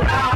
Wow.